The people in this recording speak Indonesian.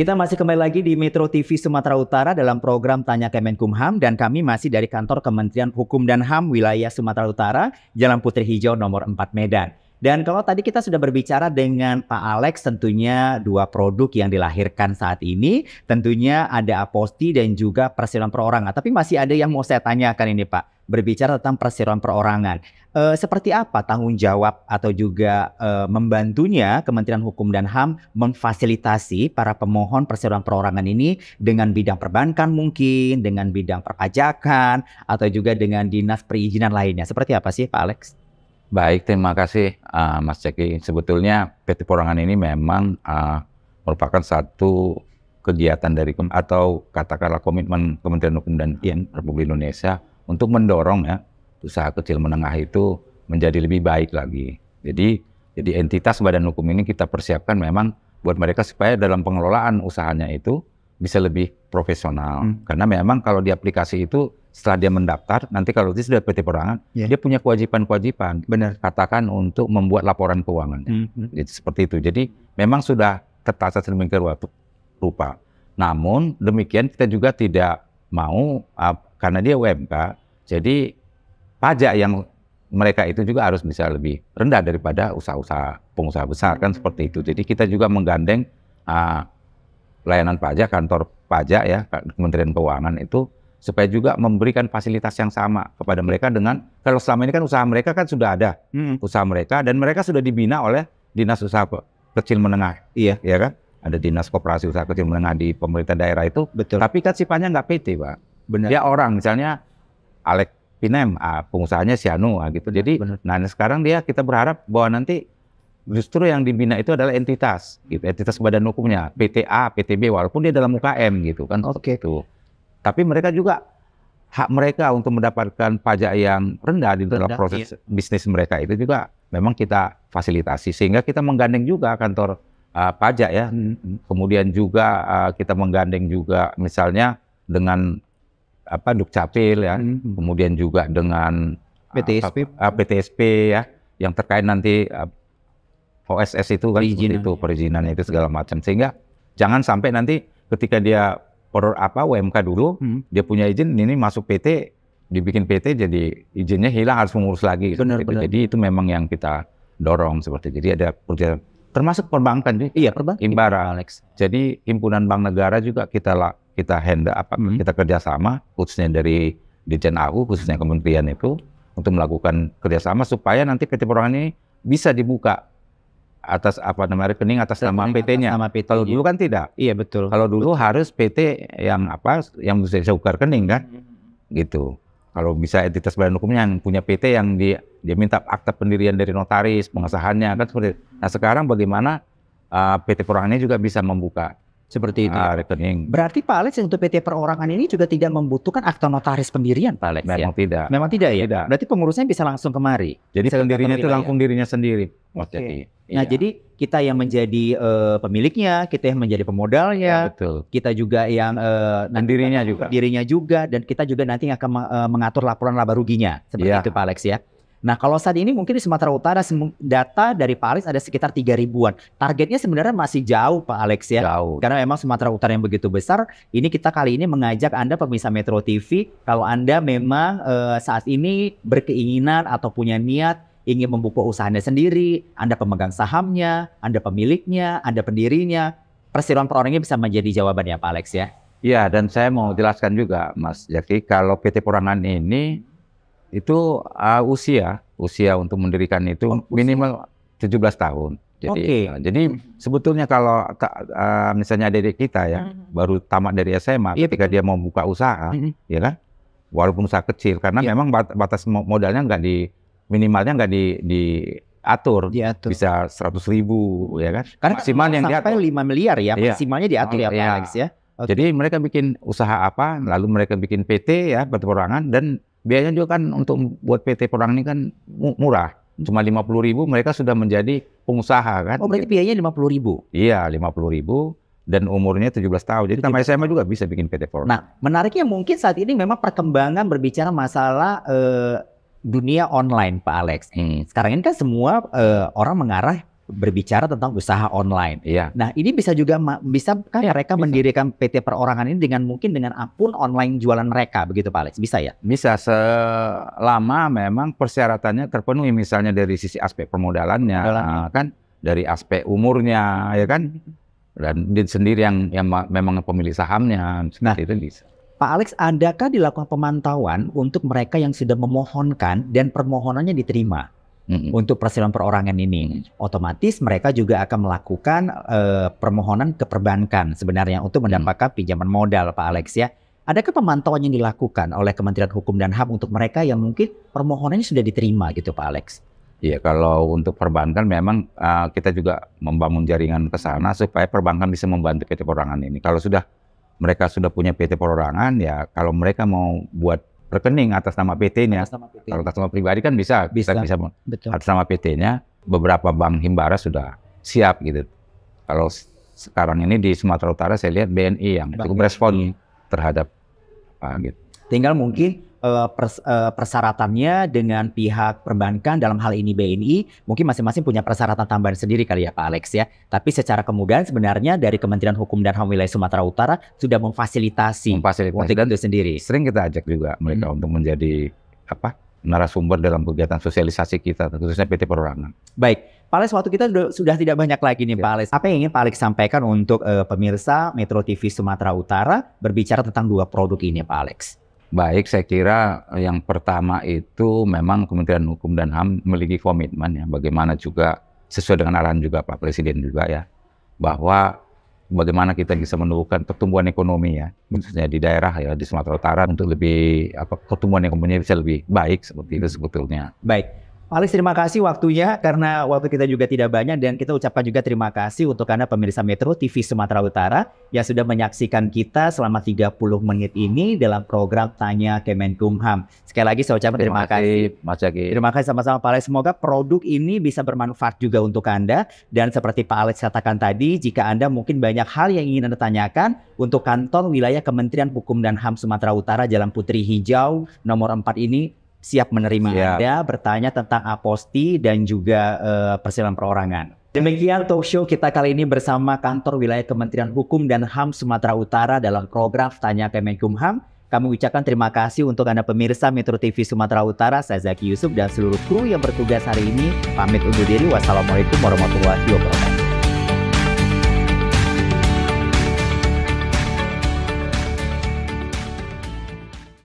Kita masih kembali lagi di Metro TV Sumatera Utara dalam program Tanya Kemenkumham dan kami masih dari kantor Kementerian Hukum dan HAM wilayah Sumatera Utara, Jalan Putri Hijau nomor 4 Medan. Dan kalau tadi kita sudah berbicara dengan Pak Alex tentunya dua produk yang dilahirkan saat ini tentunya ada aposti dan juga perseroan perorangan. Tapi masih ada yang mau saya tanyakan ini Pak, berbicara tentang perseroan perorangan. E, seperti apa tanggung jawab atau juga e, membantunya Kementerian Hukum dan HAM memfasilitasi para pemohon perseroan perorangan ini dengan bidang perbankan mungkin, dengan bidang perpajakan atau juga dengan dinas perizinan lainnya. Seperti apa sih Pak Alex? Baik, terima kasih uh, Mas Ceki. Sebetulnya PT Porangan ini memang uh, merupakan satu kegiatan dari atau katakanlah komitmen Kementerian Hukum dan HAM Republik Indonesia untuk mendorong ya usaha kecil menengah itu menjadi lebih baik lagi. Jadi jadi entitas badan hukum ini kita persiapkan memang buat mereka supaya dalam pengelolaan usahanya itu bisa lebih profesional. Hmm. Karena memang kalau di aplikasi itu setelah dia mendaftar, nanti kalau dia sudah PT Perorangan, yeah. dia punya kewajiban-kewajiban. Benar. Katakan untuk membuat laporan keuangan. Mm -hmm. Jadi seperti itu. Jadi memang sudah tertata sedemikian rupa. Namun demikian kita juga tidak mau karena dia UMK, jadi pajak yang mereka itu juga harus bisa lebih rendah daripada usaha-usaha pengusaha besar kan seperti itu. Jadi kita juga menggandeng uh, layanan pajak kantor pajak ya Kementerian Keuangan itu supaya juga memberikan fasilitas yang sama kepada mereka dengan kalau selama ini kan usaha mereka kan sudah ada hmm. usaha mereka dan mereka sudah dibina oleh dinas usaha kecil menengah. Iya. Ya kan? Ada dinas koperasi usaha kecil menengah di pemerintah daerah itu. Betul. Tapi kan sifatnya nggak PT pak. Benar. Dia orang misalnya Alek Pinem ah, pengusahanya Sianu ah, gitu jadi benar. nah sekarang dia kita berharap bahwa nanti justru yang dibina itu adalah entitas gitu entitas badan hukumnya PTA PTB walaupun dia dalam UKM gitu kan oke okay. tuh tapi mereka juga hak mereka untuk mendapatkan pajak yang rendah di dalam rendah, proses iya. bisnis mereka itu juga memang kita fasilitasi sehingga kita menggandeng juga kantor uh, pajak ya. Hmm. Kemudian juga uh, kita menggandeng juga misalnya dengan apa Dukcapil ya. Hmm. Kemudian juga dengan PTSP uh, PTSP ya yang terkait nanti uh, OSS itu kan perizinan. itu perizinan itu segala macam sehingga jangan sampai nanti ketika dia per apa UMK dulu, hmm. dia punya izin ini masuk PT, dibikin PT jadi izinnya hilang harus mengurus lagi. Benar, benar. Jadi itu memang yang kita dorong seperti itu. Jadi ada kerja termasuk perbankan juga. Iya, perbankan. Imbara Alex. Jadi himpunan bank negara juga kita lah kita handle apa hmm. kita kerjasama khususnya dari Dirjen AU khususnya kementerian itu untuk melakukan kerjasama supaya nanti PT Perorangan ini bisa dibuka atas apa namanya rekening atas nama PT-nya. Nama PT. Kalau dulu kan tidak. Iya betul. Kalau dulu betul. harus PT yang apa yang bisa buka rekening kan, hmm. gitu. Kalau bisa entitas badan hukumnya yang punya PT yang dia dia minta akta pendirian dari notaris pengesahannya kan seperti. Itu. Nah sekarang bagaimana uh, PT Perorangannya juga bisa membuka seperti itu. Ah, rekening. Berarti Pak Alex untuk PT perorangan ini juga tidak membutuhkan akta notaris pendirian Pak Alex Memang ya? tidak. Memang tidak ya? Tidak. Berarti pengurusnya bisa langsung kemari. Jadi sendirinya itu langsung dirinya sendiri. Oke. Okay. Nah, iya. jadi kita yang menjadi uh, pemiliknya, kita yang menjadi pemodalnya, ya, betul. kita juga yang uh, dirinya juga, dirinya juga, dan kita juga nanti akan uh, mengatur laporan laba ruginya, seperti ya. itu Pak Alex ya. Nah, kalau saat ini mungkin di Sumatera Utara data dari Pak Alex ada sekitar tiga ribuan. Targetnya sebenarnya masih jauh Pak Alex ya. Jauh. Karena memang Sumatera Utara yang begitu besar. Ini kita kali ini mengajak Anda pemirsa Metro TV kalau Anda memang uh, saat ini berkeinginan atau punya niat ingin membuka usahanya sendiri, Anda pemegang sahamnya, Anda pemiliknya, Anda pendirinya, perseroan perorangannya bisa menjadi jawabannya Pak Alex ya. Iya, dan saya mau jelaskan juga Mas Jaki, kalau PT Porangan ini itu uh, usia usia untuk mendirikan itu oh, minimal 17 tahun. Jadi, okay. uh, jadi sebetulnya kalau uh, misalnya adik kita ya hmm. baru tamat dari SMA, iya, ketika betul. dia mau buka usaha, hmm. ya kan, walaupun usaha kecil, karena yeah. memang batas modalnya nggak di minimalnya nggak di, di atur, diatur. bisa seratus ribu, ya kan? Karena maksimal yang sampai diatur. 5 miliar ya, iya. maksimalnya diatur oh, ya, Pak Alex ya. Okay. Jadi mereka bikin usaha apa, lalu mereka bikin PT ya, perorangan dan biayanya juga kan untuk buat PT Perang ini kan murah. Cuma lima puluh ribu mereka sudah menjadi pengusaha kan. Oh berarti biayanya lima puluh ribu? Iya lima puluh ribu dan umurnya 17 tahun. Jadi sama SMA juga bisa bikin PT Perang. Nah menariknya mungkin saat ini memang perkembangan berbicara masalah eh, dunia online Pak Alex. Hmm. Sekarang ini kan semua eh, orang mengarah berbicara tentang usaha online. Iya. Nah, ini bisa juga bisa kan ya, mereka bisa. mendirikan PT perorangan ini dengan mungkin dengan akun online jualan mereka begitu Pak Alex. Bisa ya? Bisa selama memang persyaratannya terpenuhi misalnya dari sisi aspek permodalannya, nah, kan dari aspek umurnya ya kan dan dia sendiri yang yang memang pemilik sahamnya nah, itu bisa. Pak Alex, adakah dilakukan pemantauan untuk mereka yang sudah memohonkan dan permohonannya diterima? Hmm. untuk perselingkuhan perorangan ini. Otomatis mereka juga akan melakukan uh, permohonan ke perbankan sebenarnya untuk mendapatkan pinjaman modal, Pak Alex ya. Adakah pemantauan yang dilakukan oleh Kementerian Hukum dan HAM untuk mereka yang mungkin permohonannya sudah diterima gitu, Pak Alex? Iya, kalau untuk perbankan memang uh, kita juga membangun jaringan ke sana supaya perbankan bisa membantu PT Perorangan ini. Kalau sudah mereka sudah punya PT Perorangan, ya kalau mereka mau buat rekening atas nama PT-nya. PT. Kalau atas nama pribadi kan bisa, bisa, bisa, Betul. atas nama PT-nya. Beberapa bank himbara sudah siap gitu. Kalau sekarang ini di Sumatera Utara saya lihat BNI yang cukup respon terhadap uh, gitu. Tinggal mungkin uh, pers, uh, persyaratannya dengan pihak perbankan dalam hal ini BNI mungkin masing-masing punya persyaratan tambahan sendiri kali ya Pak Alex ya. Tapi secara kemudahan sebenarnya dari Kementerian Hukum dan HAM wilayah Sumatera Utara sudah memfasilitasi, memfasilitasi untuk itu sendiri. Sering kita ajak juga mereka hmm. untuk menjadi apa narasumber dalam kegiatan sosialisasi kita, khususnya PT Perorangan. Baik, Pak Alex, waktu kita sudah tidak banyak lagi nih ya. Pak Alex. Apa yang ingin Pak Alex sampaikan untuk uh, pemirsa Metro TV Sumatera Utara berbicara tentang dua produk ini Pak Alex? Baik, saya kira yang pertama itu memang Kementerian Hukum dan HAM memiliki komitmen ya, bagaimana juga sesuai dengan arahan juga Pak Presiden juga ya, bahwa bagaimana kita bisa menumbuhkan pertumbuhan ekonomi ya, khususnya di daerah ya di Sumatera Utara untuk lebih apa pertumbuhan ekonominya bisa lebih baik seperti itu sebetulnya. Baik. Pak Alex terima kasih waktunya karena waktu kita juga tidak banyak dan kita ucapkan juga terima kasih untuk Anda pemirsa Metro TV Sumatera Utara yang sudah menyaksikan kita selama 30 menit ini dalam program Tanya Kemenkumham. Sekali lagi saya ucapkan terima, terima kasih Mas Jaki. Terima kasih sama-sama Pak Alex. Semoga produk ini bisa bermanfaat juga untuk Anda dan seperti Pak Alex katakan tadi jika Anda mungkin banyak hal yang ingin Anda tanyakan untuk kantor wilayah Kementerian Hukum dan HAM Sumatera Utara Jalan Putri Hijau nomor 4 ini siap menerima siap. Anda bertanya tentang aposti dan juga uh, persilangan perorangan. Demikian talk show kita kali ini bersama kantor wilayah Kementerian Hukum dan HAM Sumatera Utara dalam program Tanya Kemenkumham. Kami ucapkan terima kasih untuk Anda pemirsa Metro TV Sumatera Utara, saya Zaki Yusuf dan seluruh kru yang bertugas hari ini. Pamit undur diri. Wassalamualaikum warahmatullahi wabarakatuh.